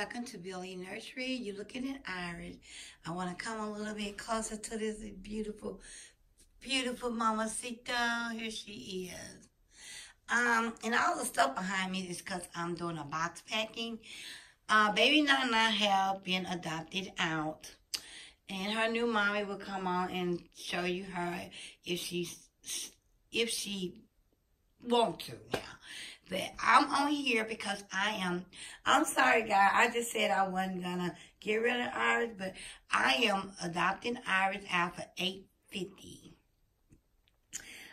welcome to Billie Nursery. You're looking at Iris. I want to come a little bit closer to this beautiful, beautiful Mamacita. Here she is. Um, and all the stuff behind me is because I'm doing a box packing. Uh, baby Nana have been adopted out. And her new mommy will come on and show you her if she's, if she want to now. But I'm on here because I am, I'm sorry, guys. I just said I wasn't going to get rid of Iris, but I am adopting Iris out for 850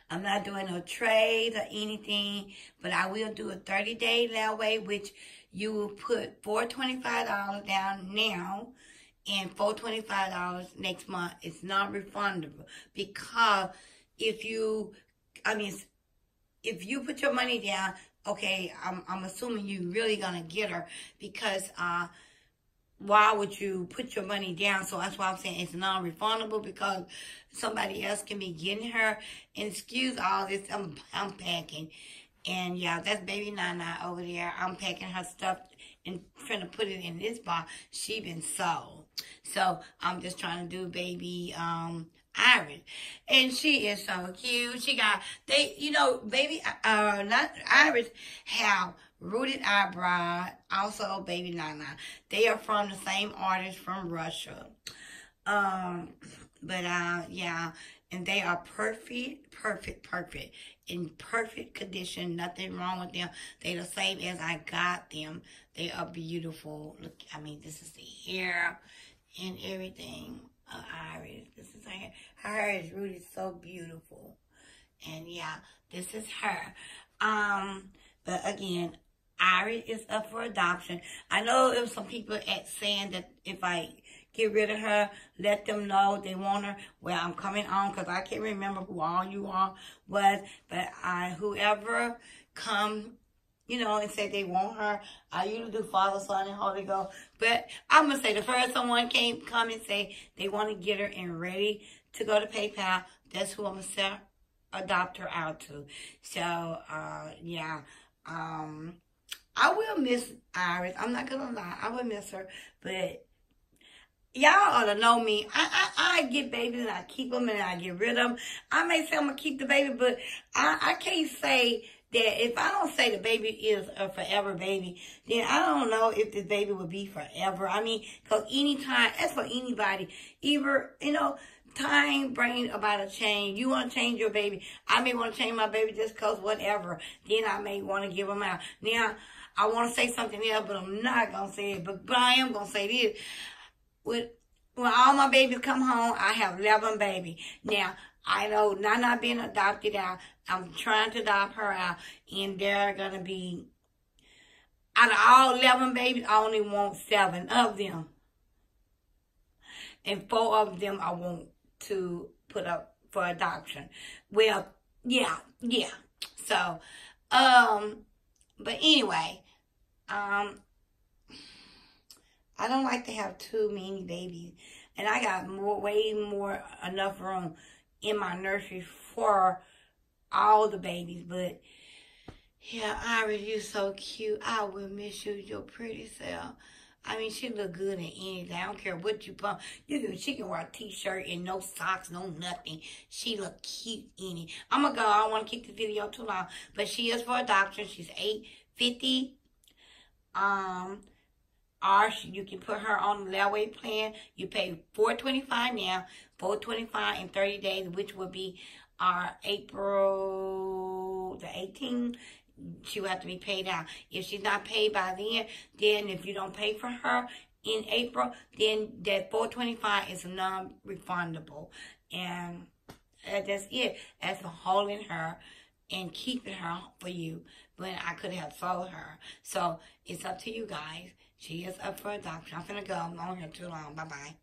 I'm not doing no trade or anything, but I will do a 30-day layaway, which you will put $425 down now and $425 next month. It's not refundable because if you, I mean, if you put your money down, okay, I'm, I'm assuming you really gonna get her because uh, why would you put your money down? So that's why I'm saying it's non-refundable because somebody else can be getting her. And excuse all this, I'm, I'm packing. And yeah, that's baby Nana over there. I'm packing her stuff and trying to put it in this box. She been sold. So I'm just trying to do baby um Iris. And she is so cute. She got, they, you know, baby, uh, not Iris have rooted eyebrow, also baby Nana. They are from the same artist from Russia. Um, but, uh, yeah, and they are perfect, perfect, perfect, in perfect condition. Nothing wrong with them. They the same as I got them. They are beautiful. Look, I mean, this is the hair and everything uh, Iris. This is her. Her is really so beautiful. And yeah, this is her. Um, but again, Iris is up for adoption. I know was some people at saying that if I get rid of her, let them know they want her. Well, I'm coming on because I can't remember who all you all was, but I, whoever come you know, and say they want her. I usually do Father, Son, and Holy Ghost. But I'm going to say the first someone came, come and say they want to get her and ready to go to PayPal, that's who I'm going to adopt her out to. So, uh, yeah. Um, I will miss Iris. I'm not going to lie. I will miss her. But y'all ought to know me. I, I, I get babies and I keep them and I get rid of them. I may say I'm going to keep the baby, but I, I can't say that if I don't say the baby is a forever baby, then I don't know if this baby will be forever. I mean, because anytime, that's for anybody. Either, you know, time brings about a change. You want to change your baby. I may want to change my baby just because whatever. Then I may want to give them out. Now, I want to say something else, but I'm not going to say it. But, but I am going to say this. With, when all my babies come home, I have 11 babies. Now, I know Nana being adopted out. I'm trying to adopt her out. And they're going to be, out of all 11 babies, I only want seven of them. And four of them I want to put up for adoption. Well, yeah, yeah. So, um, but anyway, um, I don't like to have too many babies. And I got more, way more, enough room in my nursery for all the babies. But yeah, Iris, you so cute. I will miss you, your pretty self. I mean, she look good in anything. I don't care what you put. You can, she can wear a t-shirt and no socks, no nothing. She look cute in it. I'm gonna go. I don't want to keep the video too long, but she is for a doctor. She's eight fifty. Um, or you can put her on the layaway plan. You pay four twenty five now, four twenty five in thirty days, which will be our April the 18th. She will have to be paid out. If she's not paid by then, then if you don't pay for her in April, then that four twenty five is non refundable, and uh, that's it. That's holding her and keeping her for you when I could have sold her. So it's up to you guys. She is up for adoption. I'm gonna go. I'm on here too long. Bye bye.